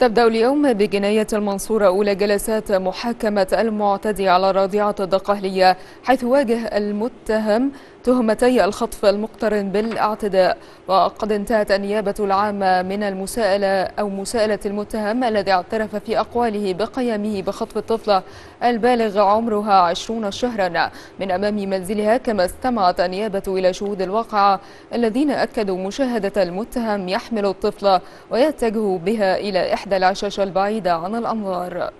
تبدأ اليوم بجناية المنصورة أولى جلسات محاكمة المعتدي على الرضيعة الدقهلية حيث واجه المتهم تهمتي الخطف المقترن بالاعتداء. وقد انتهت النيابة العامة من المساءلة أو مساءلة المتهم الذي اعترف في أقواله بقيامه بخطف الطفلة البالغ عمرها عشرون شهرا. من أمام منزلها كما استمعت النيابة إلى شهود الواقعة الذين أكدوا مشاهدة المتهم يحمل الطفلة ويتجه بها إلى إحدى العشاشة البعيدة عن الأنظار